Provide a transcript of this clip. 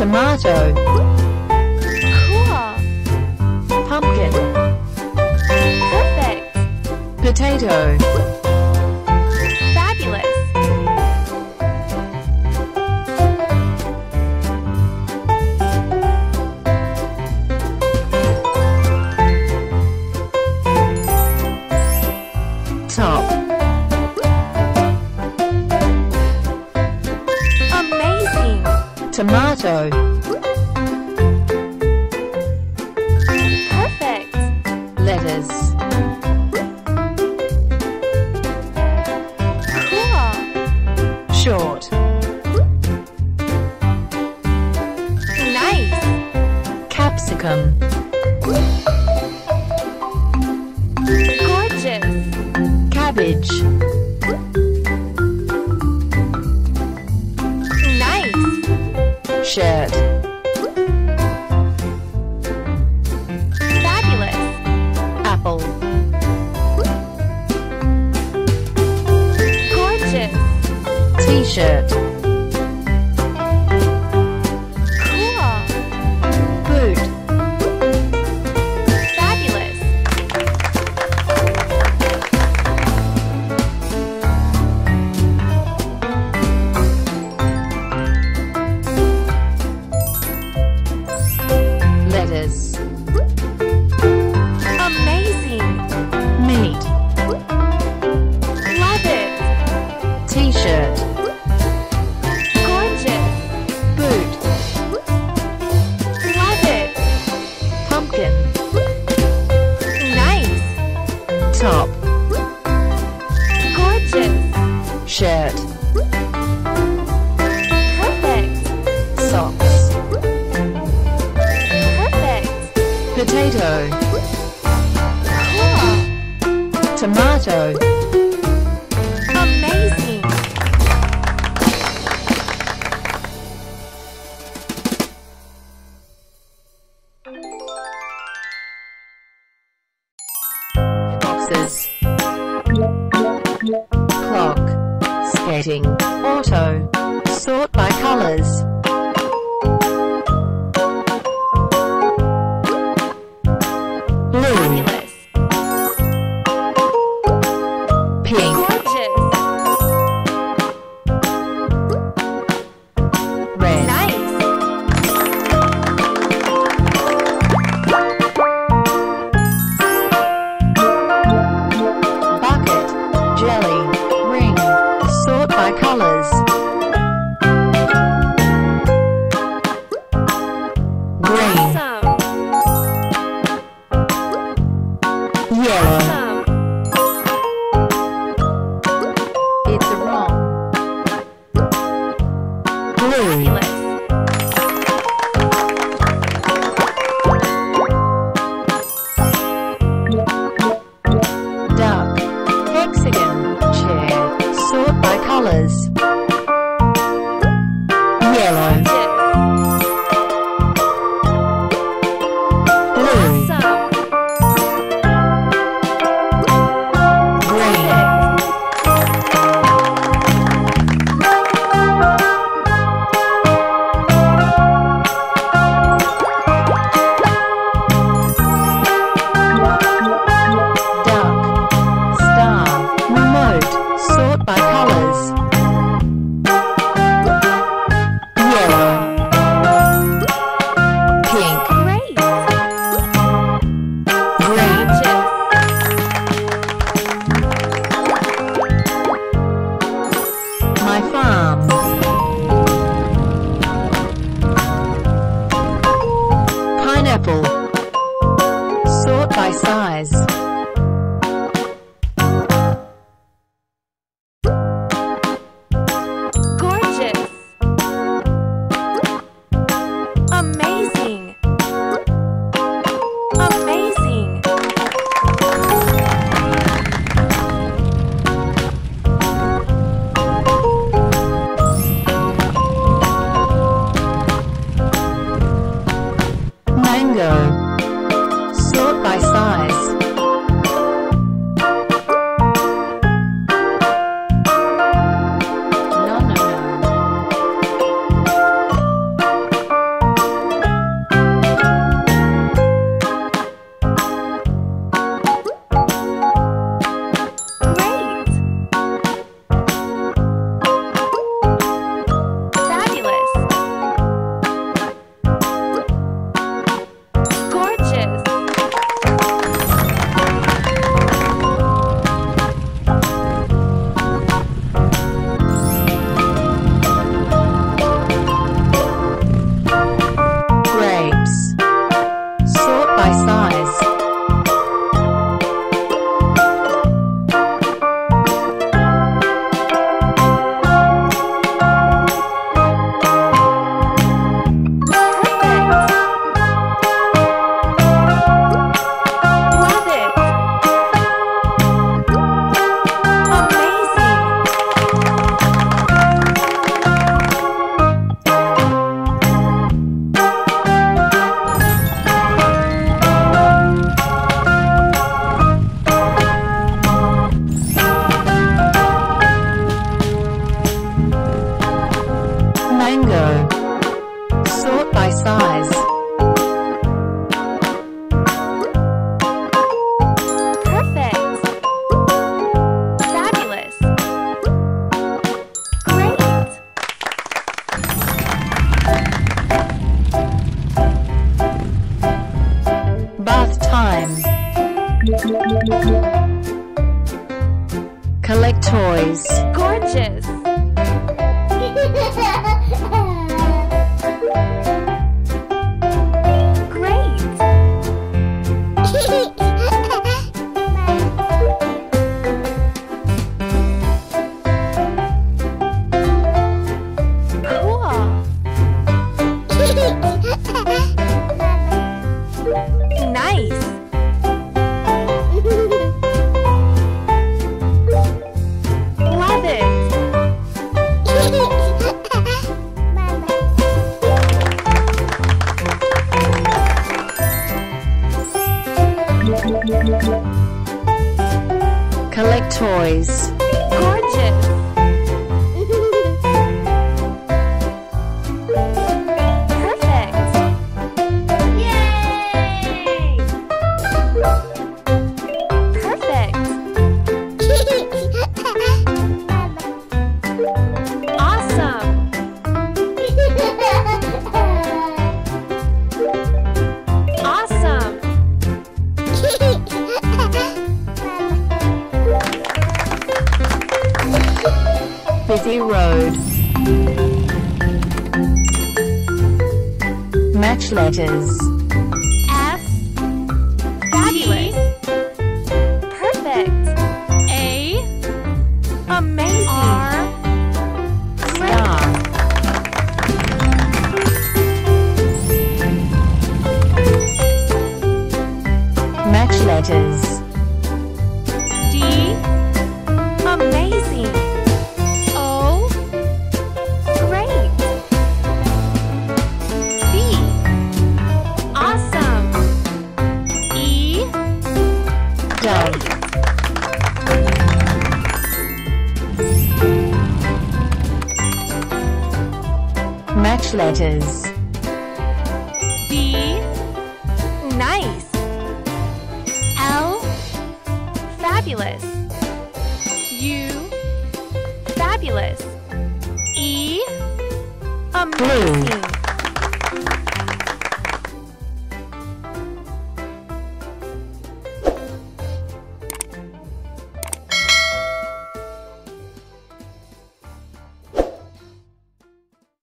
Tomato. Cool. Pumpkin. Perfect. Potato. Tomato. Shirt. Fabulous. Apple. Gorgeous. T-shirt. Letters. Amazing. Meat. Love it. T-shirt. Gorgeous. Boot. Love it. Pumpkin. Nice. Top. Potato. Cool. Tomato. Amazing. Boxes. Clock. Skating. Auto. Sort by colors. Yellow. It's wrong. Blue. Duck. Hexagon. Chair. Sort by colors. Yellow. by size. Gorgeous. Collect toys. Gorgeous. Match letters. S. Fabulous. Perfect. A. Amazing. R. Star. Match letters. Match letters. B. Nice. L. Fabulous. U. Fabulous. E. Amazing.